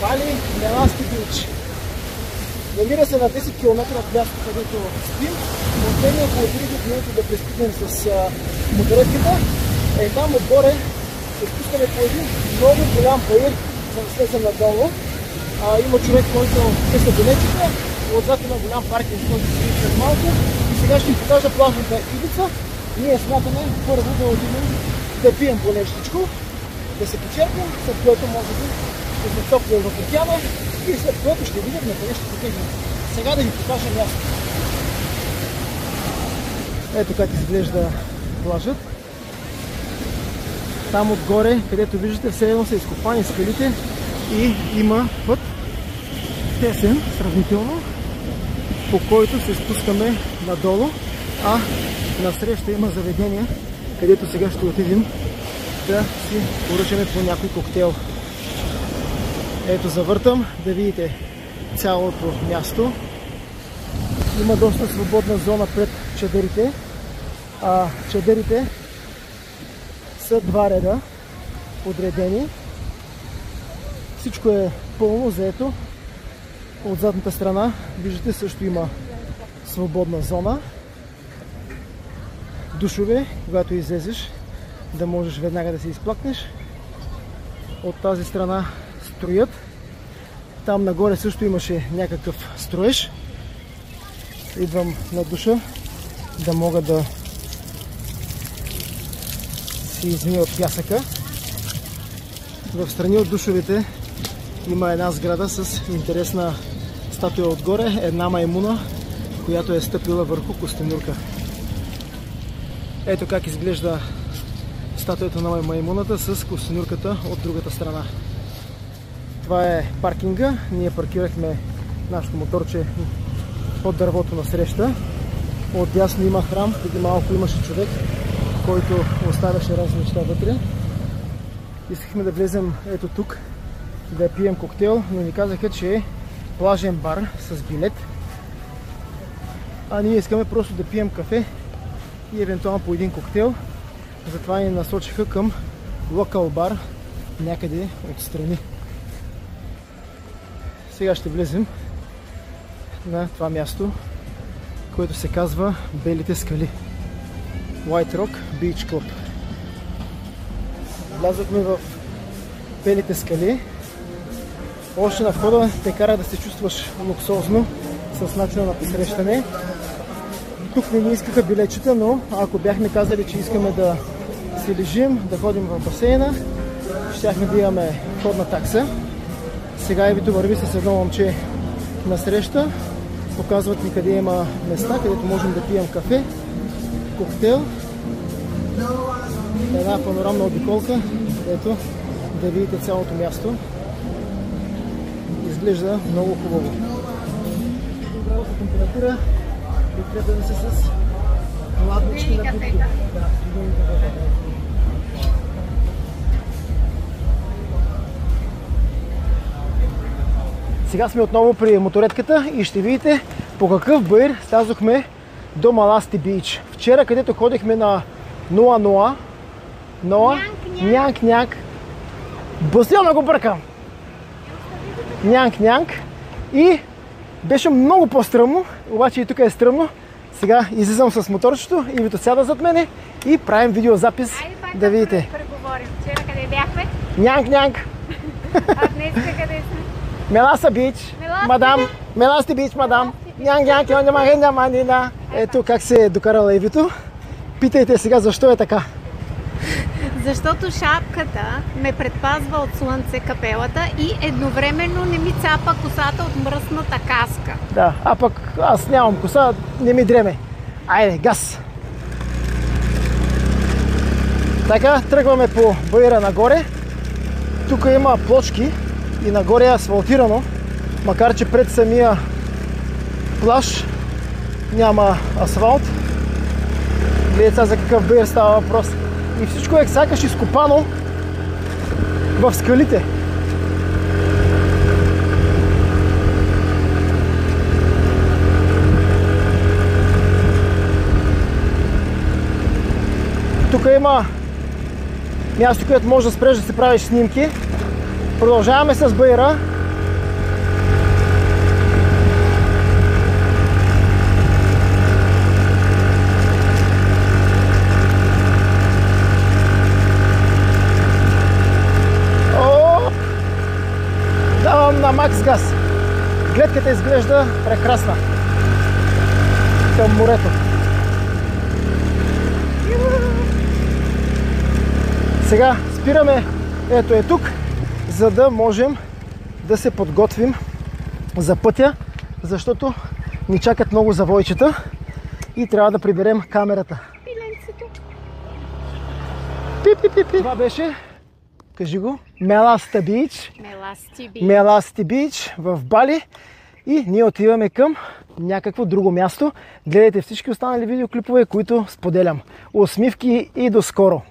Бали Меласти Бич. Намира се на 10 км от място, където спим. Отдели около 30 минути да пристигнем с а, моторетката. Е там отгоре се спускаме по един много голям баир, за да слезем надолу. А, има човек, който къса билетите. Отзад има голям паркинг, който се след малко. И сега ще им покажа плажната ивица. Ние смятаме първо да отидем да пием по нещичко, да се почерпим, след което може би ще се топлим в океана и след което ще видим на къде ще потегнем. Сега да ви покажа място. Ето как изглежда плажът. Там отгоре, където виждате, все едно са изкопани скалите и има път тесен, сравнително, по който се спускаме надолу, а насреща има заведение, където сега ще отидем да си поръчаме по някой коктейл. Ето завъртам да видите цялото място. Има доста свободна зона пред чадърите. А чадърите са два реда подредени. Всичко е пълно заето. От задната страна виждате също има свободна зона. Душове, когато излезеш, да можеш веднага да се изплакнеш. От тази страна строят. Там нагоре също имаше някакъв строеж. Идвам на душа да мога да си измия от пясъка. В страни от душовете има една сграда с интересна статуя отгоре. Една маймуна, която е стъпила върху костенурка. Ето как изглежда статуята на маймуната с костенурката от другата страна. Това е паркинга. Ние паркирахме нашето моторче под дървото на среща. Отдясно има храм, преди малко имаше човек, който оставяше разни неща вътре. Искахме да влезем ето тук, да пием коктейл, но ни казаха, че е плажен бар с билет. А ние искаме просто да пием кафе и евентуално по един коктейл. Затова ни насочиха към локал бар някъде отстрани. Сега ще влезем на това място, което се казва Белите скали. White Rock Beach Club. Влязохме в Белите скали. Още на входа те кара да се чувстваш луксозно с начина на посрещане. Тук не ни искаха билечета, но ако бяхме казали, че искаме да си лежим, да ходим в басейна, щяхме да имаме входна такса. Сега Евито върви с едно момче на среща. Показват ни къде има места, където можем да пием кафе, коктейл, една панорамна обиколка. Ето, да видите цялото място. Изглежда много хубаво. Добрата температура да се с хладнички напитки. Да, Сега сме отново при моторетката и ще видите по какъв бър стазохме до Маласти Бич. Вчера, където ходихме на 0-0, Ноа, нянк-нянк, Басилно го бъркам. Нянк-нянк. И беше много по-стръмно, обаче и тук е стръмно. Сега излизам с моторчето и Вито сяда зад мене и правим видеозапис Айде, да видите. Да преговорим. Вчера къде бяхме? Нянк-нянк. А днес къде? Меласа бич, мадам. Меласти бич, мадам. Нянк, нянк, няма хенда манина. Ето как се е докарала Евито. Питайте сега защо е така. Защото шапката ме предпазва от слънце капелата и едновременно не ми цапа косата от мръсната каска. Да, а пък аз нямам коса, не ми дреме. Айде, газ! Така, тръгваме по бъйра нагоре. Тук има плочки и нагоре е асфалтирано, макар че пред самия плаж няма асфалт. Гледайте за какъв бъйр става въпрос. И всичко е сякаш изкопано в скалите. Тук има място, където можеш да спреш да си правиш снимки. Продължаваме с байра. Давам на макс газ. Гледката изглежда прекрасна към морето. Сега спираме. Ето е тук за да можем да се подготвим за пътя, защото ни чакат много завойчета и трябва да приберем камерата. Пи, пи, пи. Това беше, кажи го, Меласта Бич. Меласти би. Меласти Бич в Бали и ние отиваме към някакво друго място. Гледайте всички останали видеоклипове, които споделям. Усмивки и до скоро!